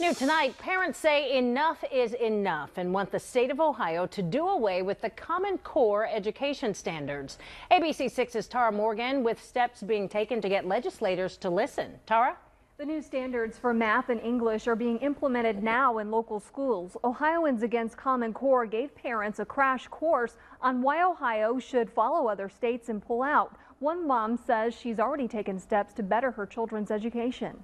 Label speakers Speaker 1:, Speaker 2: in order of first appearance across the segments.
Speaker 1: New tonight, parents say enough is enough and want the state of Ohio to do away with the Common Core education standards. ABC 6's Tara Morgan with steps being taken to get legislators to listen. Tara?
Speaker 2: The new standards for math and English are being implemented now in local schools. Ohioans Against Common Core gave parents a crash course on why Ohio should follow other states and pull out. One mom says she's already taken steps to better her children's education.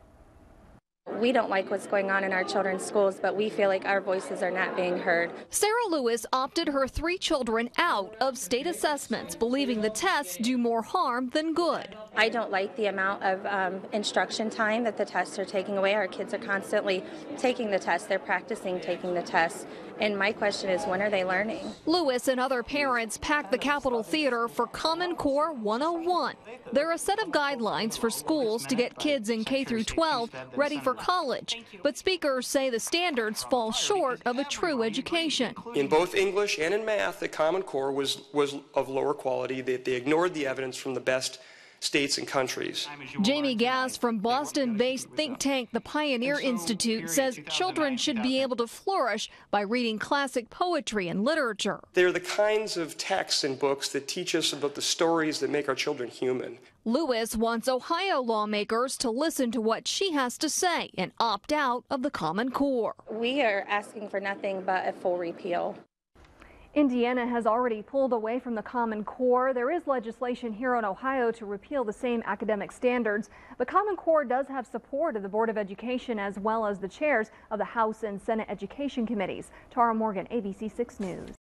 Speaker 3: We don't like what's going on in our children's schools, but we feel like our voices are not being heard.
Speaker 4: Sarah Lewis opted her three children out of state assessments, believing the tests do more harm than good.
Speaker 3: I don't like the amount of um, instruction time that the tests are taking away. Our kids are constantly taking the tests, they're practicing taking the tests. And my question is, when are they learning?
Speaker 4: Lewis and other parents packed the Capitol Theater for Common Core 101. They're a set of guidelines for schools to get kids in K through 12 ready for college. But speakers say the standards fall short of a true education.
Speaker 5: In both English and in math, the Common Core was, was of lower quality. They, they ignored the evidence from the best states and countries.
Speaker 4: Jamie Gass from Boston based think tank the Pioneer Institute says children should be able to flourish by reading classic poetry and literature.
Speaker 5: They're the kinds of texts and books that teach us about the stories that make our children human.
Speaker 4: Lewis wants Ohio lawmakers to listen to what she has to say and opt out of the Common Core.
Speaker 3: We are asking for nothing but a full repeal.
Speaker 2: Indiana has already pulled away from the Common Core. There is legislation here in Ohio to repeal the same academic standards. The Common Core does have support of the Board of Education as well as the chairs of the House and Senate Education Committees. Tara Morgan, ABC 6 News.